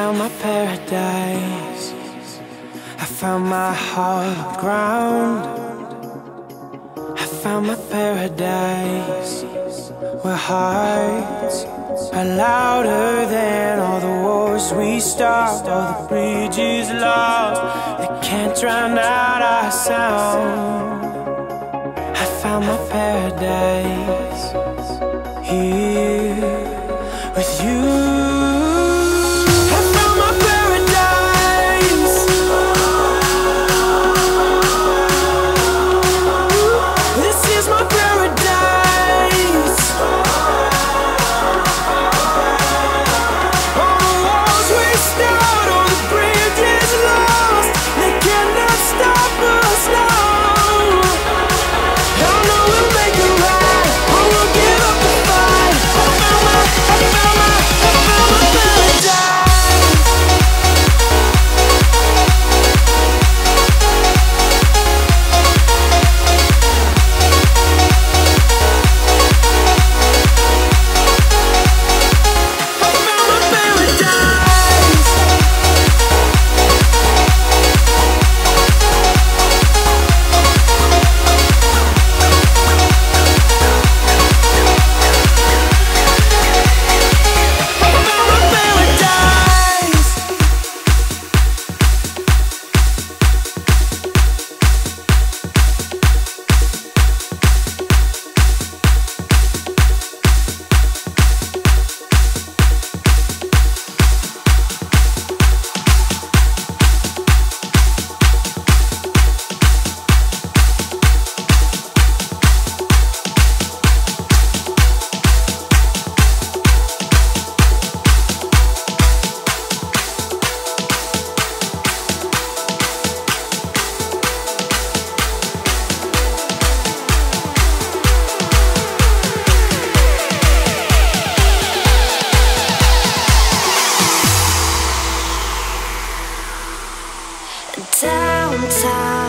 found my paradise. I found my hard ground. I found my paradise. Where hearts are louder than all the wars we start, all the bridges lost that can't drown out our sound. I found my paradise here. downtown.